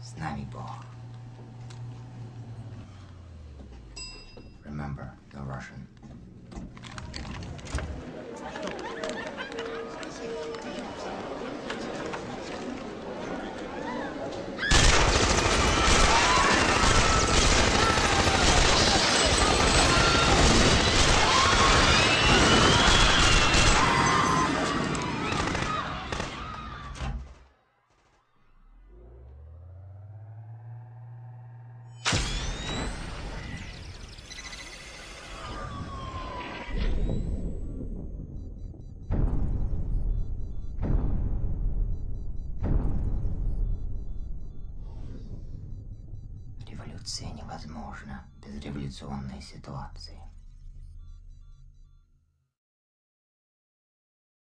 С нами Бог. Remember, you're Russian. Революция невозможна без революционной ситуации.